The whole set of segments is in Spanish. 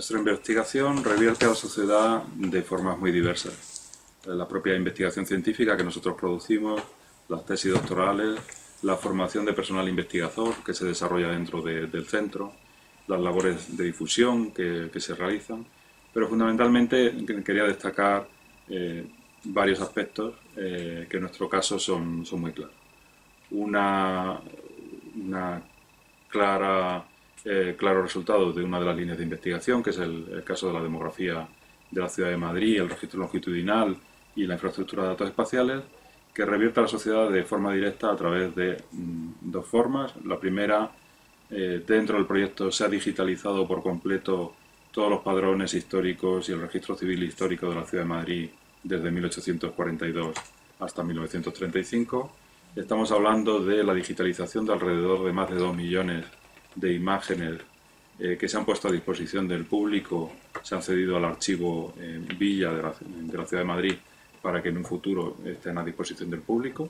Nuestra investigación revierte a la sociedad de formas muy diversas. La propia investigación científica que nosotros producimos, las tesis doctorales, la formación de personal investigador que se desarrolla dentro del centro, las labores de difusión que, se realizan, pero fundamentalmente quería destacar eh, varios aspectos eh, que en nuestro caso son, son muy claros. Una, una clara, eh, claro resultado de una de las líneas de investigación, que es el, caso de la demografía de la ciudad de Madrid, el registro longitudinal y la infraestructura de datos espaciales, que revierte a la sociedad de forma directa a través de mm, dos formas. La primera, eh, dentro del proyecto se ha digitalizado por completo todos los padrones históricos y el registro civil histórico de la ciudad de Madrid desde 1842 hasta 1935. Estamos hablando de la digitalización de alrededor de más de 2 millones de imágenes eh, que se han puesto a disposición del público, se han cedido al archivo Villa de la, de la, Ciudad de Madrid para que en un futuro estén a disposición del público.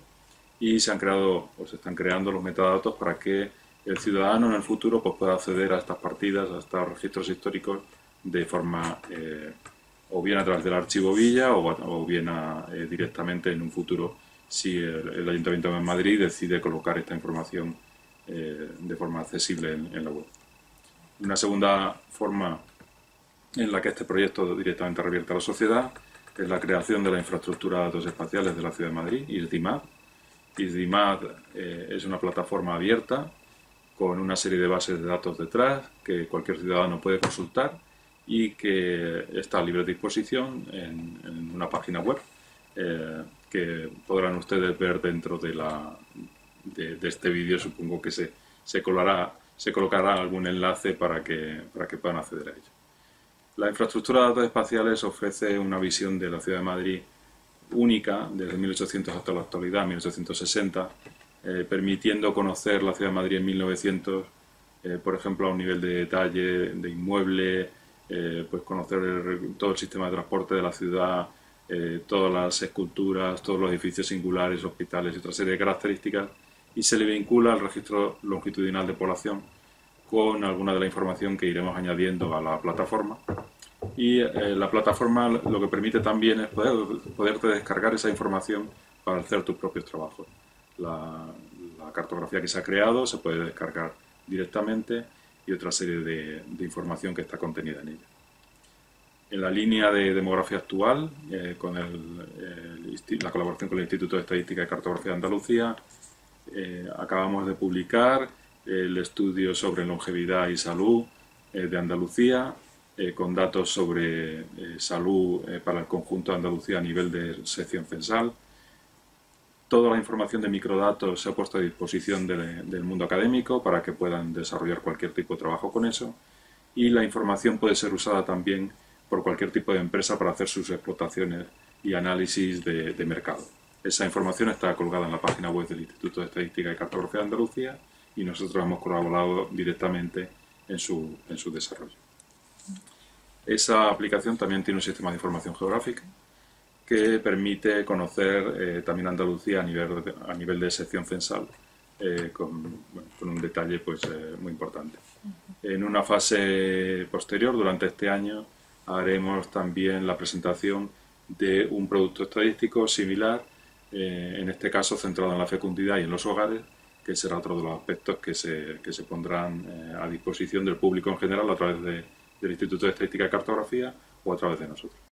Y se han creado o se están creando los metadatos para que el ciudadano en el futuro pues, pueda acceder a estas partidas, a estos registros históricos de forma eh, o bien a través del archivo Villa o, bien eh, directamente en un futuro si el, Ayuntamiento de Madrid decide colocar esta información eh, de forma accesible en, la web. Una segunda forma en la que este proyecto directamente revierte a la sociedad es la creación de la infraestructura de datos espaciales de la Ciudad de Madrid, ISDIMAD. ISDIMAD eh, es una plataforma abierta con una serie de bases de datos detrás que cualquier ciudadano puede consultar y que está a libre disposición en, una página web eh, que podrán ustedes ver dentro de, la, de, este vídeo. Supongo que se, se, se colocará algún enlace para que, para que puedan acceder a ello. La infraestructura de datos espaciales ofrece una visión de la ciudad de Madrid única desde 1800 hasta la actualidad, 1860, eh, permitiendo conocer la ciudad de Madrid en 1900, eh, por ejemplo, a un nivel de detalle, de inmueble, eh, pues conocer todo el sistema de transporte de la ciudad, todas las esculturas, todos los edificios singulares, hospitales y otra serie de características, y se le vincula al registro longitudinal de población con alguna de la información que iremos añadiendo a la plataforma. Y eh, la plataforma lo que permite también es poder, poderte descargar esa información para hacer tus propios trabajos. La, cartografía que se ha creado se puede descargar directamente y otra serie de, información que está contenida en ella. En la línea de demografía actual, eh, con la colaboración con el Instituto de Estadística y Cartografía de Andalucía, eh, acabamos de publicar el estudio sobre longevidad y salud eh, de Andalucía, con datos sobre salud para el conjunto de Andalucía a nivel de sección censal, Toda la información de microdatos se ha puesto a disposición del mundo académico para que puedan desarrollar cualquier tipo de trabajo con eso y la información puede ser usada también por cualquier tipo de empresa para hacer sus explotaciones y análisis de, mercado. Esa información está colgada en la página web del Instituto de Estadística y Cartografía de Andalucía y nosotros hemos colaborado directamente en su, en su desarrollo. Esa aplicación también tiene un sistema de información geográfica que permite conocer eh, también Andalucía a nivel de, a nivel de sección censal eh, con, un detalle pues, eh, muy importante. En una fase posterior, durante este año, haremos también la presentación de un producto estadístico similar, en este caso centrado en la fecundidad y en los hogares, que será otro de los aspectos que se, que se pondrán a disposición del público en general a través de, del Instituto de Estadística y Cartografía o a través de nosotros.